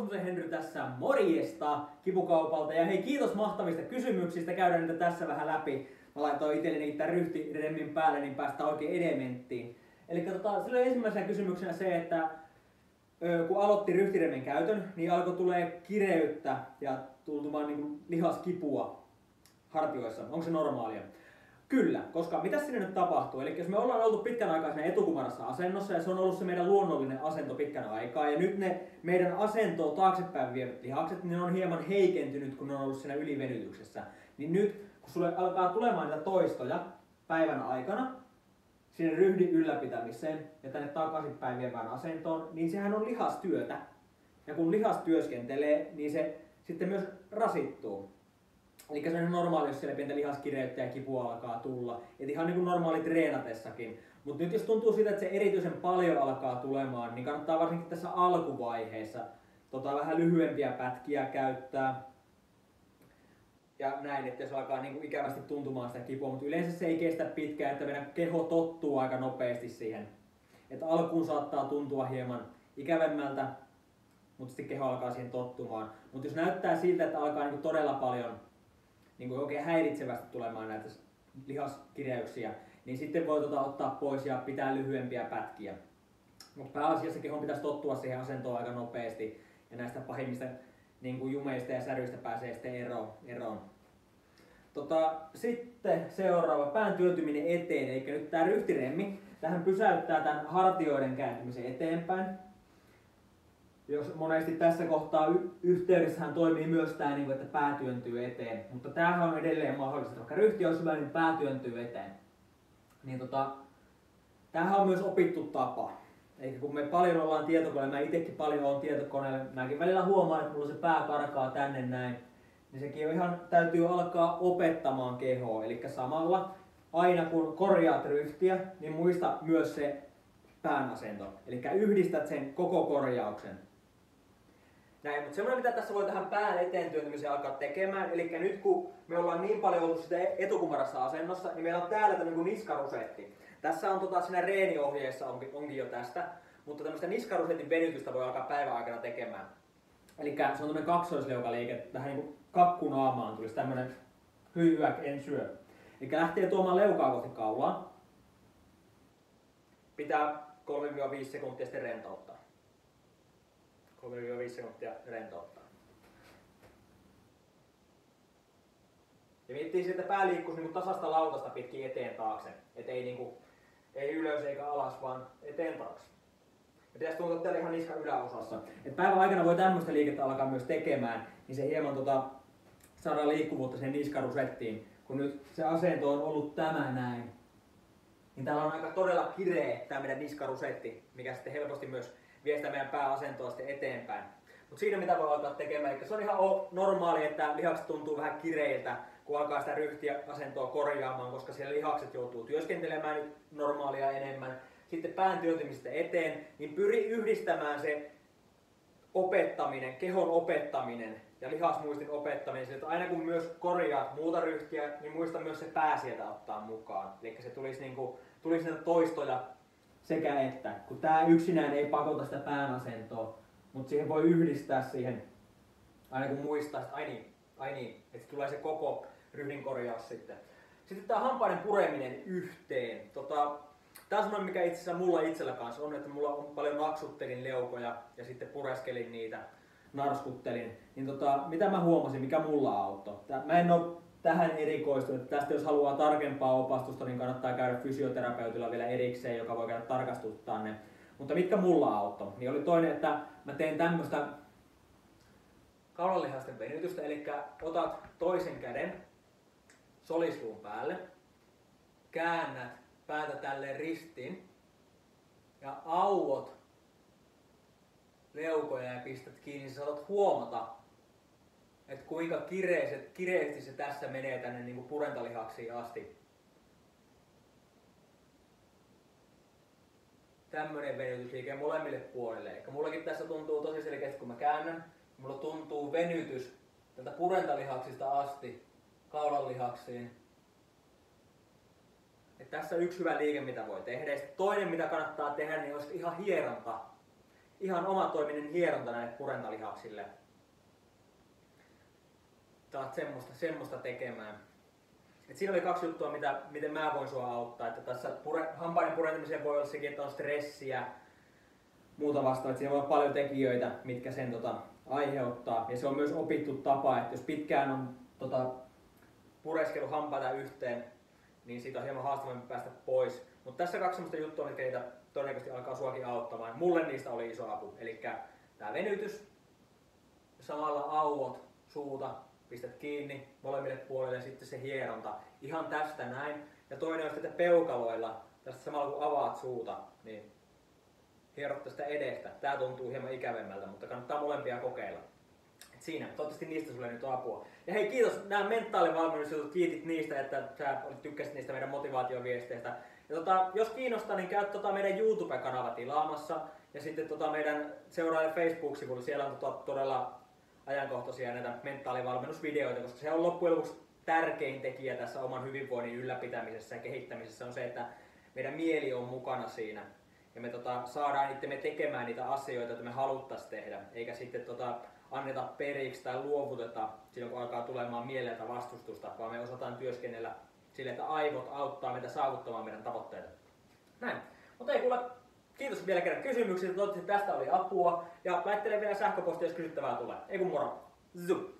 Kosmosen Henry tässä, morjesta kipukaupalta. Ja hei, kiitos mahtavista kysymyksistä, käydään niitä tässä vähän läpi. Mä laitoin itselleni tämän ryhtiremmin päälle, niin päästään oikein elementtiin. Eli tota, silloin ensimmäisenä kysymyksenä se, että ö, kun aloitti ryhtiremen käytön, niin alkoi tulee kireyttä ja tultumaan niin lihaskipua hartioissa. Onko se normaalia? Kyllä, koska mitä sinne nyt tapahtuu? Eli jos me ollaan oltu pitkän aikaa siinä etukumarassa asennossa ja se on ollut se meidän luonnollinen asento pitkän aikaa ja nyt ne meidän asentoa taaksepäin vienyt lihakset, niin ne on hieman heikentynyt, kun ne on ollut siinä ylivenytyksessä. Niin nyt, kun sulle alkaa tulemaan niitä toistoja päivän aikana, sinne ryhdin ylläpitämiseen ja tänne takaisinpäin vievään asentoon, niin sehän on lihastyötä. Ja kun lihas työskentelee, niin se sitten myös rasittuu. Eli se on normaali, jos siellä pientä lihaskireyttä ja kipua alkaa tulla. Et ihan niin kuin normaali treenatessakin. Mutta nyt jos tuntuu siitä, että se erityisen paljon alkaa tulemaan, niin kannattaa varsinkin tässä alkuvaiheessa tota, vähän lyhyempiä pätkiä käyttää. Ja näin, että se alkaa niin kuin ikävästi tuntumaan sitä kipua, mutta yleensä se ei kestä pitkään, että meidän keho tottuu aika nopeasti siihen. Että alkuun saattaa tuntua hieman ikävemmältä, mutta sitten keho alkaa siihen tottumaan. Mutta jos näyttää siltä, että alkaa niin kuin todella paljon niin kuin oikein häiritsevästi tulemaan näitä lihaskireyksiä, niin sitten voi tuota ottaa pois ja pitää lyhyempiä pätkiä. Mutta pääasiassa kehon pitäisi tottua siihen asentoon aika nopeasti ja näistä pahimmista niin kuin jumeista ja säryistä pääsee sitten eroon. eroon. Tota, sitten seuraava, pään työtyminen eteen, eli nyt tämä ryhtiremmi, tähän pysäyttää tämän hartioiden kääntymisen eteenpäin jos monesti tässä kohtaa y- yhteydessähän toimii myös tämä, niin kuin, että pää työntyy eteen. Mutta tämähän on edelleen mahdollista, vaikka ryhti on syvä, niin pää työntyy eteen. Niin tota, tämähän on myös opittu tapa. Eikä kun me paljon ollaan tietokoneella, mä itsekin paljon olen tietokoneella, mäkin välillä huomaan, että mulla se pää karkaa tänne näin, niin sekin on ihan, täytyy alkaa opettamaan kehoa. Eli samalla aina kun korjaat ryhtiä, niin muista myös se pään asento. Eli yhdistät sen koko korjauksen. Näin, mutta semmoinen mitä tässä voi tähän pään eteen työntymiseen alkaa tekemään, eli nyt kun me ollaan niin paljon ollut sitä etukumarassa asennossa, niin meillä on täällä tämmöinen kuin niskarusetti. Tässä on tota, siinä reeniohjeessa onkin, onkin jo tästä, mutta tämmöistä niskarusetin venytystä voi alkaa päivän aikana tekemään. Eli se on tämmöinen kaksoisleukaliike, tähän niin kakkunaamaan tulisi tämmöinen hyy en syö. Eli lähtee tuomaan leukaa kohti kaulaa. Pitää 3-5 sekuntia sitten rentouttaa. 3-5 sekuntia rentouttaa. Ja miettii siitä, että pää liikkuisi niin tasasta lautasta pitkin eteen taakse. Et ei, niin kuin, ei ylös eikä alas, vaan eteen taakse. Ja pitäisi tuntua täällä ihan niskan yläosassa. Et päivän aikana voi tämmöistä liikettä alkaa myös tekemään, niin se hieman tota, saadaan liikkuvuutta sen niskarusettiin. Kun nyt se asento on ollut tämä näin, niin täällä on aika todella kireä tämä meidän niskarusetti, mikä sitten helposti myös vie sitä meidän pääasentoa sitten eteenpäin. Mutta siinä mitä voi alkaa tekemään, eli se on ihan normaali, että lihakset tuntuu vähän kireiltä, kun alkaa sitä ryhtiä asentoa korjaamaan, koska siellä lihakset joutuu työskentelemään nyt normaalia enemmän. Sitten pään työntymistä eteen, niin pyri yhdistämään se opettaminen, kehon opettaminen ja lihasmuistin opettaminen, että aina kun myös korjaat muuta ryhtiä, niin muista myös se pää sieltä ottaa mukaan. Eli se tulisi, niin kuin, tulisi toistoja sekä että. Kun tämä yksinään ei pakota sitä pään asentoa, mutta siihen voi yhdistää siihen, aina kun muistaa, että ai niin, ai niin, että tulee se koko ryhdin korjaus sitten. Sitten tämä hampaiden pureminen yhteen. Tota, tämä on semmoinen, mikä itse asiassa mulla itsellä kanssa on, että mulla on paljon naksuttelin leukoja ja sitten pureskelin niitä, narskuttelin. Niin tota, mitä mä huomasin, mikä mulla auttoi? Mä en ole tähän erikoistunut. Tästä jos haluaa tarkempaa opastusta, niin kannattaa käydä fysioterapeutilla vielä erikseen, joka voi käydä tarkastuttaa ne. Mutta mitkä mulla auttoi? Niin oli toinen, että mä teen tämmöistä kaulanlihasten venytystä, eli otat toisen käden solisluun päälle, käännät päätä tälleen ristiin ja auot leukoja ja pistät kiinni, niin saatat huomata, että kuinka kireesti, kireesti se tässä menee tänne niin kuin purentalihaksiin asti. Tämmöinen venytysliike molemmille puolille. Eikä mullakin tässä tuntuu tosi selkeästi, kun mä käännän, mulla tuntuu venytys tältä purentalihaksista asti kaulanlihaksiin. Et tässä yksi hyvä liike, mitä voi tehdä. Ja toinen, mitä kannattaa tehdä, niin olisi ihan hieronta. ihan omatoiminen hieronta näille purentalihaksille. Taat semmoista, semmoista tekemään. Et siinä oli kaksi juttua, mitä, miten mä voin sua auttaa. Että tässä pure, hampaiden purentamiseen voi olla sekin, että on stressiä, muuta vastaavaa. Siinä voi olla paljon tekijöitä, mitkä sen tota, aiheuttaa. Ja se on myös opittu tapa, että jos pitkään on tota, pureskelu hampaita yhteen, niin siitä on hieman haastavampi päästä pois. Mutta tässä kaksi sellaista juttua, mitkä niitä todennäköisesti alkaa suakin auttamaan. Mulle niistä oli iso apu. Eli tämä venytys, samalla auot suuta, pistät kiinni molemmille puolille ja sitten se hieronta. Ihan tästä näin. Ja toinen on sitten peukaloilla, tästä samalla kun avaat suuta, niin hierotta sitä edestä. Tää tuntuu hieman ikävemmältä, mutta kannattaa molempia kokeilla. Et siinä, toivottavasti niistä sulle nyt apua. Ja hei kiitos nämä mentaalivalmennusjutut, kiitit niistä, että sä tykkäsit niistä meidän motivaatioviesteistä. Ja tota, jos kiinnostaa, niin käy tota meidän YouTube-kanava tilaamassa. Ja sitten tota meidän seuraaja Facebook-sivulla, siellä on tota todella ajankohtaisia näitä mentaalivalmennusvideoita, koska se on loppujen lopuksi tärkein tekijä tässä oman hyvinvoinnin ylläpitämisessä ja kehittämisessä on se, että meidän mieli on mukana siinä. Ja me tota, saadaan itsemme tekemään niitä asioita, joita me haluttaisiin tehdä, eikä sitten tota, anneta periksi tai luovuteta silloin, kun alkaa tulemaan mieleltä vastustusta, vaan me osataan työskennellä sille, että aivot auttaa meitä saavuttamaan meidän tavoitteita. Näin. Mutta ei kuule, kiitos vielä kerran kysymyksistä, toivottavasti tästä oli apua. Ja laittele vielä sähköpostia, jos kysyttävää tulee. Ei kun moro. Zup.